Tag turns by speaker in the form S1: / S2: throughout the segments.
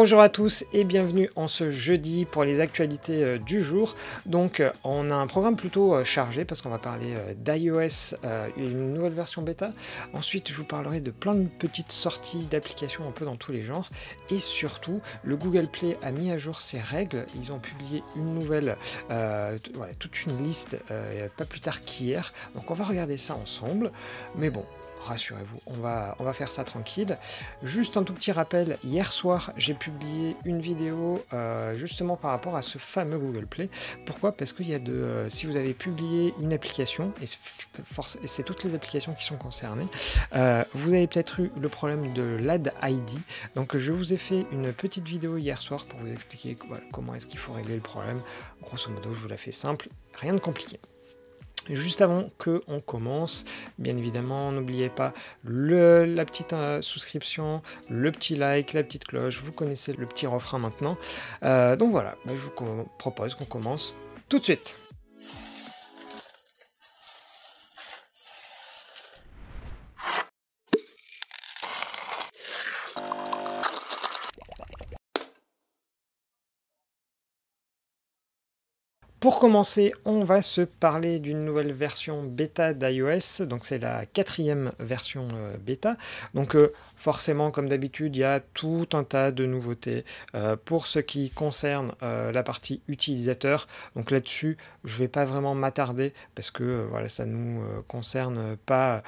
S1: Bonjour à tous et bienvenue en ce jeudi pour les actualités euh, du jour. Donc euh, on a un programme plutôt euh, chargé parce qu'on va parler d'iOS, une nouvelle version bêta. Ensuite je vous parlerai de plein de petites sorties d'applications un peu dans tous les genres. Et surtout le Google Play a mis à jour ses règles. Ils ont publié une nouvelle, voilà, toute une liste pas plus tard qu'hier. Donc on va regarder ça ensemble. Mais bon, rassurez-vous, on va, faire ça tranquille. Juste un tout petit rappel, hier soir j'ai publié une vidéo euh, justement par rapport à ce fameux Google Play. Pourquoi? Parce qu'il y a de... Euh, si vous avez publié une application, et c'est toutes les applications qui sont concernées, euh, vous avez peut-être eu le problème de l'ad ID. Donc je vous ai fait une petite vidéo hier soir pour vous expliquer comment est-ce qu'il faut régler le problème. Grosso modo, je vous la fais simple, rien de compliqué. Juste avant que on commence, bien évidemment, n'oubliez pas la petite euh, souscription, le petit like, la petite cloche, vous connaissez le petit refrain maintenant. Euh, donc voilà, bah, je vous propose qu'on commence tout de suite. Pour commencer, on va se parler d'une nouvelle version bêta d'iOS, donc c'est la quatrième version euh, bêta. Donc euh, forcément, comme d'habitude, il y a tout un tas de nouveautés euh, pour ce qui concerne la partie utilisateur. Donc là-dessus, je ne vais pas vraiment m'attarder parce que voilà, ça ne nous concerne pas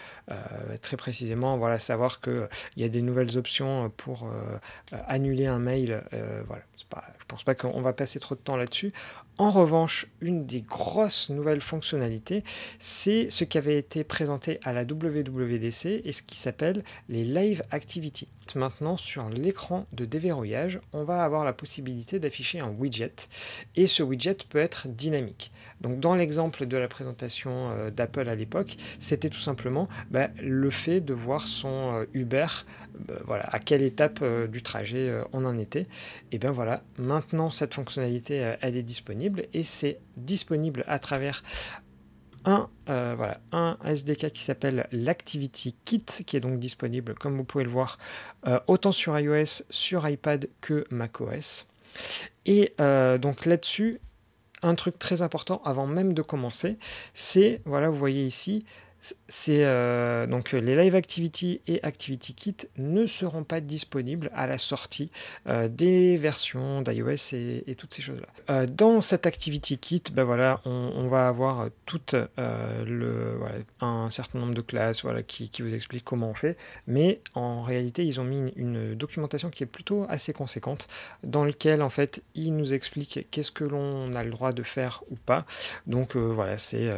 S1: très précisément. Voilà, savoir qu'il y a des nouvelles options pour annuler un mail. voilà, pas, je pense pas qu'on va passer trop de temps là-dessus. En revanche, une des grosses nouvelles fonctionnalités, c'est ce qui avait été présenté à la WWDC et ce qui s'appelle les Live Activity. Maintenant, sur l'écran de déverrouillage, on va avoir la possibilité d'afficher un widget et ce widget peut être dynamique. Donc dans l'exemple de la présentation euh, d'Apple à l'époque, c'était tout simplement bah, le fait de voir son euh, Uber, bah, voilà, à quelle étape euh, du trajet on en était. Et bien voilà, maintenant cette fonctionnalité, elle est disponible et c'est disponible à travers un, euh, voilà, un SDK qui s'appelle l'Activity Kit, qui est donc disponible, comme vous pouvez le voir, euh, autant sur iOS, sur iPad que macOS. Et euh, donc là-dessus, un truc très important avant même de commencer, c'est, voilà, vous voyez ici, c'est euh, donc les Live Activity et Activity Kit ne seront pas disponibles à la sortie euh, des versions d'iOS et, toutes ces choses-là. Euh, dans cette Activity Kit, ben voilà, on, va avoir le, un certain nombre de classes voilà, qui, qui, vous expliquent comment on fait, mais en réalité, ils ont mis une, documentation qui est plutôt assez conséquente, dans lequel en fait, ils nous expliquent qu'est-ce que l'on a le droit de faire ou pas. Donc voilà, c'est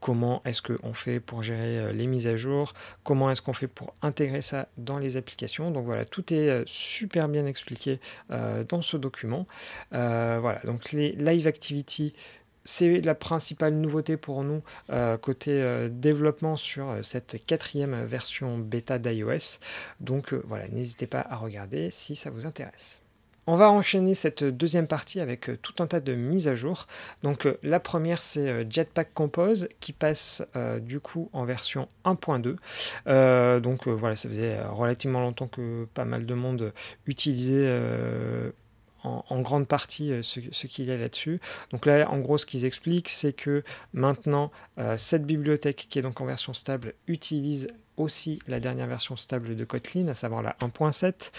S1: comment est-ce qu'on fait pour gérer euh, les mises à jour, comment est-ce qu'on fait pour intégrer ça dans les applications. Donc voilà, tout est euh, super bien expliqué euh, dans ce document. voilà, donc les live activity, c'est la principale nouveauté pour nous côté développement sur cette quatrième version bêta d'iOS. Donc voilà, n'hésitez pas à regarder si ça vous intéresse. On va enchaîner cette deuxième partie avec euh, tout un tas de mises à jour. Donc euh, la première c'est euh, Jetpack Compose qui passe du coup en version 1.2. donc voilà, ça faisait relativement longtemps que pas mal de monde utilisait en, grande partie ce, qu'il y a là-dessus. Donc là, en gros, ce qu'ils expliquent, c'est que maintenant, cette bibliothèque qui est donc en version stable utilise aussi la dernière version stable de Kotlin, à savoir la 1.7.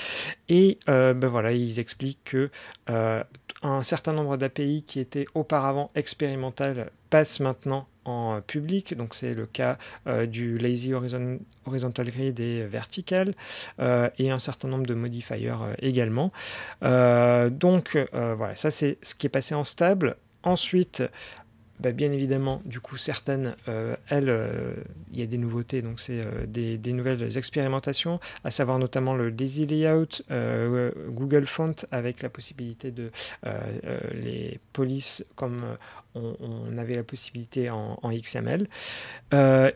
S1: Et euh, ben voilà, ils expliquent que euh, un certain nombre d'API qui étaient auparavant expérimentales passent maintenant en public, donc c'est le cas euh, du lazy horizontal grid et vertical, et un certain nombre de modifiers également. donc voilà, ça c'est ce qui est passé en stable. Ensuite, bah, bien évidemment, du coup, certaines, euh, elles, euh, il y a des nouveautés, donc c'est euh, des, nouvelles expérimentations, à savoir notamment le Lazy Layout, Google Font, avec la possibilité de les polices comme on, avait la possibilité en, en XML,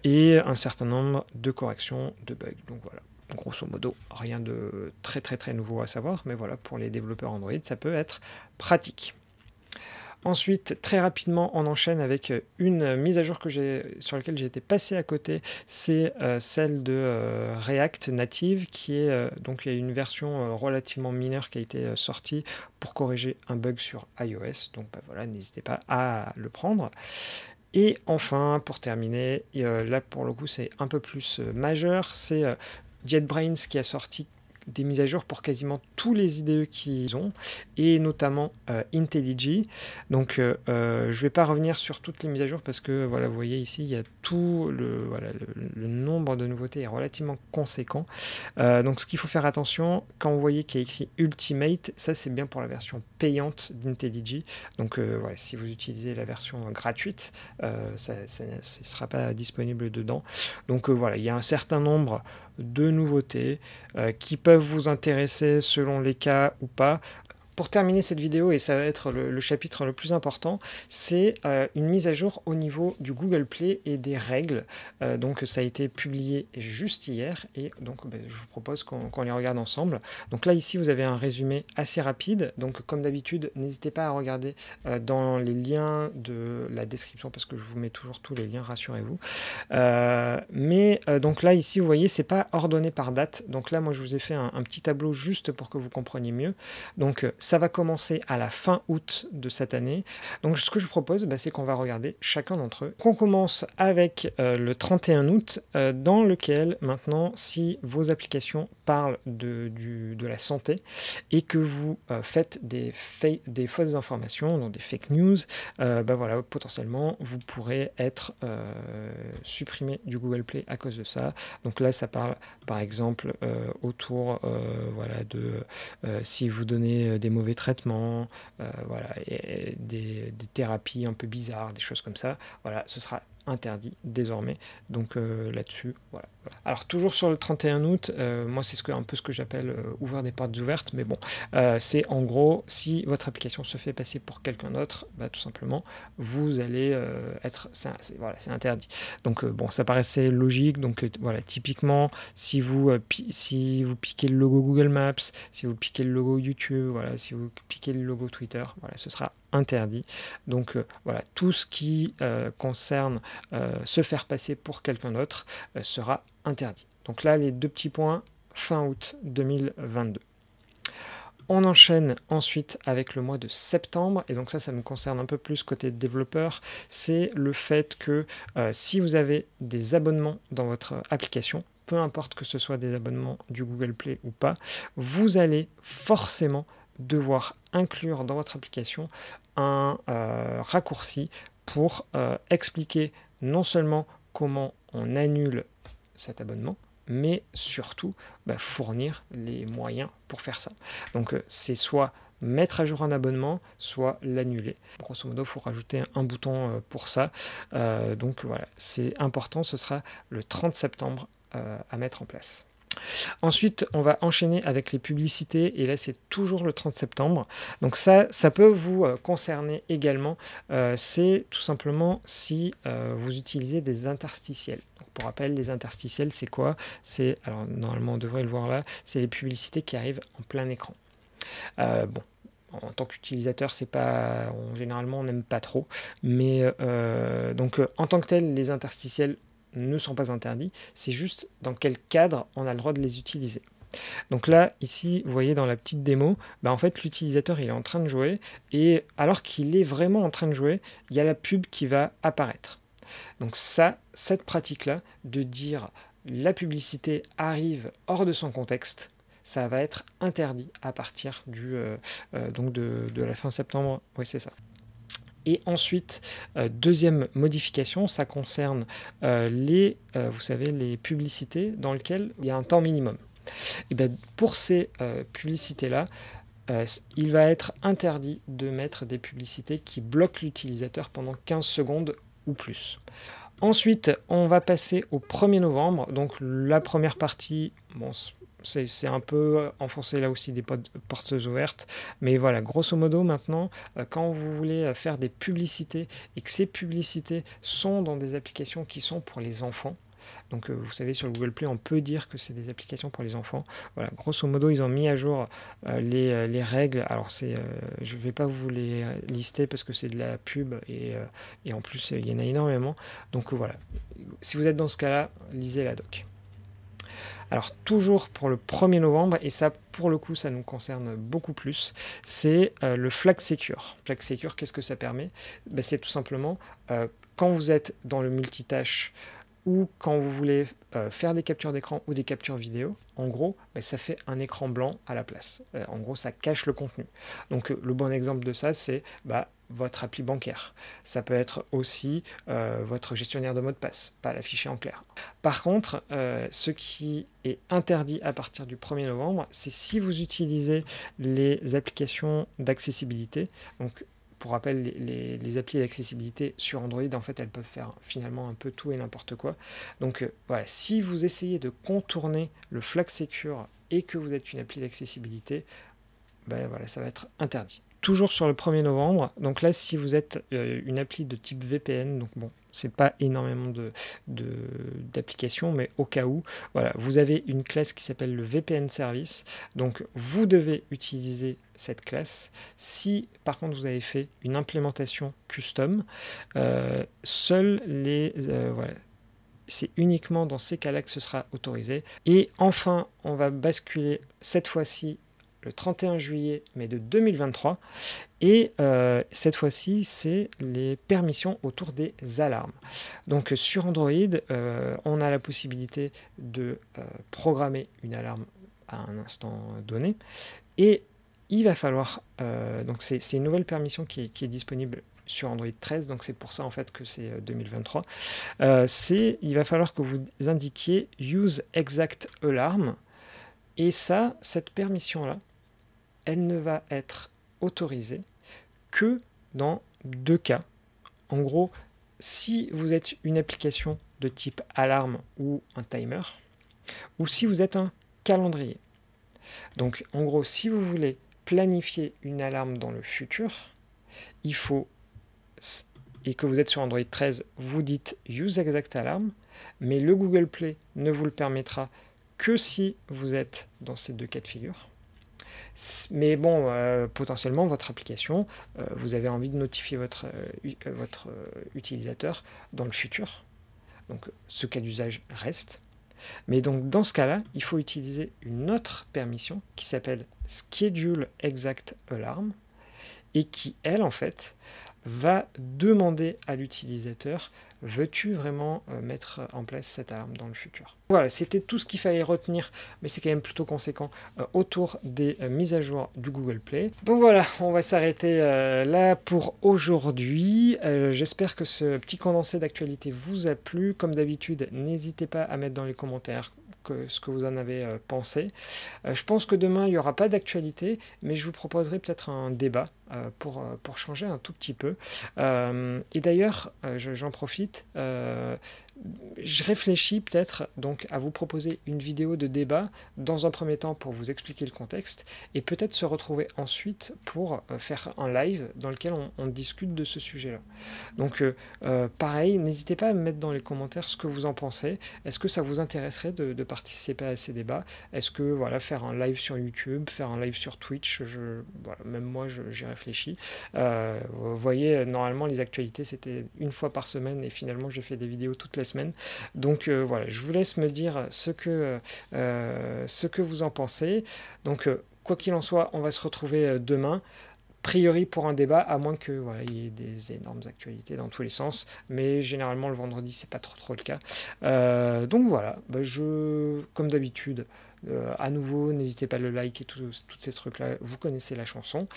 S1: et un certain nombre de corrections de bugs. Donc voilà grosso modo, rien de très très très nouveau à savoir, mais voilà, pour les développeurs Android, ça peut être pratique. Ensuite, très rapidement, on enchaîne avec une mise à jour que sur laquelle j'ai été passé à côté. C'est celle de React Native, qui est donc une version relativement mineure qui a été sortie pour corriger un bug sur iOS. Donc bah, voilà, n'hésitez pas à le prendre. Et enfin, pour terminer, là pour le coup c'est un peu plus majeur, c'est JetBrains qui a sorti des mises à jour pour quasiment tous les IDE qu'ils ont, et notamment euh, IntelliJ. Donc euh, euh, je ne vais pas revenir sur toutes les mises à jour parce que voilà, vous voyez ici, il y a tout le, nombre de nouveautés est relativement conséquent. donc ce qu'il faut faire attention, quand vous voyez qu'il y a écrit Ultimate, ça c'est bien pour la version payante d'IntelliJ. Donc voilà, si vous utilisez la version gratuite, ça ne sera pas disponible dedans. Donc voilà, il y a un certain nombre de nouveautés euh, qui peuvent vous intéresser selon les cas ou pas pour terminer cette vidéo, et ça va être le, chapitre le plus important, c'est euh, une mise à jour au niveau du Google Play et des règles. Euh, donc ça a été publié juste hier, et donc ben, je vous propose qu'on les regarde ensemble. Donc là ici vous avez un résumé assez rapide, donc comme d'habitude n'hésitez pas à regarder euh, dans les liens de la description, parce que je vous mets toujours tous les liens, rassurez-vous. mais donc là ici vous voyez c'est pas ordonné par date, donc là moi je vous ai fait un, un petit tableau juste pour que vous compreniez mieux. Donc ça va commencer à la fin août de cette année. Donc ce que je vous propose, bah, c'est qu'on va regarder chacun d'entre eux. On commence avec euh, le 31 août, euh, dans lequel maintenant, si vos applications parlent de, la santé et que vous euh, faites des, des fausses informations, donc des fake news, bah voilà, potentiellement, vous pourrez être supprimé du Google Play à cause de ça. Donc là, ça parle par exemple autour voilà, de si vous donnez des mauvais traitements, euh, voilà, des, des, thérapies un peu bizarres, des choses comme ça. Voilà, ce sera interdit désormais. Donc euh, là-dessus, voilà, Alors toujours sur le 31 août, euh, moi c'est ce un peu ce que j'appelle euh, ouvrir des portes ouvertes, mais bon, c'est en gros, si votre application se fait passer pour quelqu'un d'autre, bah, tout simplement, vous allez être, voilà, c'est interdit. Donc bon, ça paraissait logique, donc voilà, typiquement, si vous, si vous piquez le logo Google Maps, si vous piquez le logo YouTube, voilà, si vous piquez le logo Twitter, voilà, ce sera interdit. Donc voilà, tout ce qui concerne se faire passer pour quelqu'un d'autre sera interdit. Donc là, les deux petits points, fin août 2022. On enchaîne ensuite avec le mois de septembre, et donc ça, ça me concerne un peu plus côté développeur, c'est le fait que si vous avez des abonnements dans votre application, peu importe que ce soit des abonnements du Google Play ou pas, vous allez forcément devoir inclure dans votre application un euh, raccourci pour euh, expliquer non seulement comment on annule cet abonnement, mais surtout bah, fournir les moyens pour faire ça. Donc euh, c'est soit mettre à jour un abonnement, soit l'annuler. Grosso modo, il faut rajouter un bouton pour ça. donc voilà, c'est important, ce sera le 30 septembre à mettre en place. Ensuite, on va enchaîner avec les publicités, et là c'est toujours le 30 septembre. Donc ça, ça peut vous euh, concerner également. Euh, c'est tout simplement si euh, vous utilisez des interstitiels. pour rappel, les interstitiels, c'est quoi? C'est, alors normalement on devrait le voir là, c'est les publicités qui arrivent en plein écran. bon, en tant qu'utilisateur, c'est pas, généralement on n'aime pas trop, mais donc en tant que tel, les interstitiels, ne sont pas interdits, c'est juste dans quel cadre on a le droit de les utiliser. Donc là, ici, vous voyez dans la petite démo, bah en fait, l'utilisateur il est en train de jouer et alors qu'il est vraiment en train de jouer, il y a la pub qui va apparaître. Donc ça, cette pratique-là, de dire la publicité arrive hors de son contexte, ça va être interdit à partir euh, euh, de, de la fin septembre. Oui, c'est ça. Et ensuite, euh, deuxième modification, ça concerne euh, les, euh, vous savez, les publicités dans lesquelles il y a un temps minimum. Et bien, pour ces publicités-là, il va être interdit de mettre des publicités qui bloquent l'utilisateur pendant 15 secondes ou plus. Ensuite, on va passer au 1er novembre. Donc la première partie, bon, c'est un peu euh, enfoncer là aussi des portes ouvertes. Mais voilà, grosso modo maintenant, euh, quand vous voulez euh, faire des publicités et que ces publicités sont dans des applications qui sont pour les enfants, Donc vous savez, sur le Google Play, on peut dire que c'est des applications pour les enfants. Voilà, grosso modo, ils ont mis à jour les, les, règles. Alors c'est, je ne vais pas vous les lister parce que c'est de la pub et en plus il y en a énormément. Donc voilà, si vous êtes dans ce cas-là, lisez la doc. Alors toujours pour le 1er novembre, et ça pour le coup ça nous concerne beaucoup plus, c'est euh, le flag secure. Flag secure, qu'est-ce que ça permet? Ben, C'est tout simplement euh, quand vous êtes dans le multitâche ou quand vous voulez euh, faire des captures d'écran ou des captures vidéo, en gros, ben, ça fait un écran blanc à la place. en gros, ça cache le contenu. Donc le bon exemple de ça, c'est bah, votre appli bancaire. Ça peut être aussi euh, votre gestionnaire de mot de passe, pas l'afficher en clair. Par contre, euh, ce qui est interdit à partir du 1er novembre, c'est si vous utilisez les applications d'accessibilité. Donc, pour rappel, les, les, applis d'accessibilité sur Android, en fait, elles peuvent faire finalement un peu tout et n'importe quoi. Donc euh, voilà, si vous essayez de contourner le flag secure et que vous êtes une appli d'accessibilité, ben voilà, ça va être interdit toujours sur le 1er novembre. Donc là, si vous êtes euh, une appli de type VPN, donc bon, c'est pas énormément d'applications, de, mais au cas où, voilà, vous avez une classe qui s'appelle le VPN Service. Donc vous devez utiliser cette classe. Si par contre vous avez fait une implémentation custom, euh, les euh, voilà, c'est uniquement dans ces cas-là que ce sera autorisé. Et enfin, on va basculer cette fois-ci le 31 juillet, mais de 2023. Et euh, cette fois-ci, c'est les permissions autour des alarmes. Donc sur Android, euh, on a la possibilité de euh, programmer une alarme à un instant donné. Et il va falloir, donc c'est une nouvelle permission qui est, disponible sur Android 13, donc c'est pour ça en fait que c'est 2023. c'est, il va falloir que vous indiquiez Use Exact Alarm. Et ça, cette permission-là, elle ne va être autorisée que dans deux cas. En gros, si vous êtes une application de type alarme ou un timer, ou si vous êtes un calendrier. Donc en gros, si vous voulez planifier une alarme dans le futur, il faut, et que vous êtes sur Android 13, vous dites Use Exact Alarm, mais le Google Play ne vous le permettra que si vous êtes dans ces deux cas de figure. Mais bon, euh, potentiellement, votre application, euh, vous avez envie de notifier votre, euh, votre utilisateur dans le futur. Donc ce cas d'usage reste. Mais donc dans ce cas-là, il faut utiliser une autre permission qui s'appelle Schedule Exact Alarm et qui, elle, en fait, va demander à l'utilisateur veux-tu vraiment euh, mettre en place cette alarme dans le futur? Voilà, c'était tout ce qu'il fallait retenir, mais c'est quand même plutôt conséquent euh, autour des euh, mises à jour du Google Play. Donc voilà, on va s'arrêter là pour aujourd'hui. J'espère que ce petit condensé d'actualité vous a plu. Comme d'habitude, n'hésitez pas à mettre dans les commentaires ce que vous en avez euh, pensé. Euh, je pense que demain, il n'y aura pas d'actualité, mais je vous proposerai peut-être un débat euh, pour, pour changer un tout petit peu. et d'ailleurs, j'en profite, je réfléchis peut-être donc à vous proposer une vidéo de débat dans un premier temps pour vous expliquer le contexte et peut-être se retrouver ensuite pour euh, faire un live dans lequel on, discute de ce sujet-là. Donc euh, euh, pareil, n'hésitez pas à me mettre dans les commentaires ce que vous en pensez. Est-ce que ça vous intéresserait de, participer à ces débats? Est-ce que voilà faire un live sur YouTube, faire un live sur Twitch je, Même moi j'y réfléchis. Vous voyez, normalement les actualités c'était une fois par semaine et finalement j'ai fait des vidéos toutes les semaine. Donc euh, voilà, je vous laisse me dire ce que, euh, ce que vous en pensez. Donc euh, quoi qu'il en soit, on va se retrouver demain priori pour un débat, à moins que voilà, il y ait des énormes actualités dans tous les sens. Mais généralement le vendredi, c'est pas trop trop le cas. donc voilà, bah, je, comme d'habitude, euh, à nouveau, n'hésitez pas à le like et tous ces trucs-là. Vous connaissez la chanson.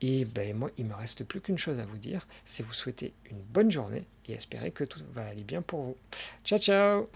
S1: Et ben, moi, il me reste plus qu'une chose à vous dire c'est vous souhaiter une bonne journée et espérer que tout va aller bien pour vous. Ciao, ciao